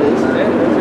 É. isso. né?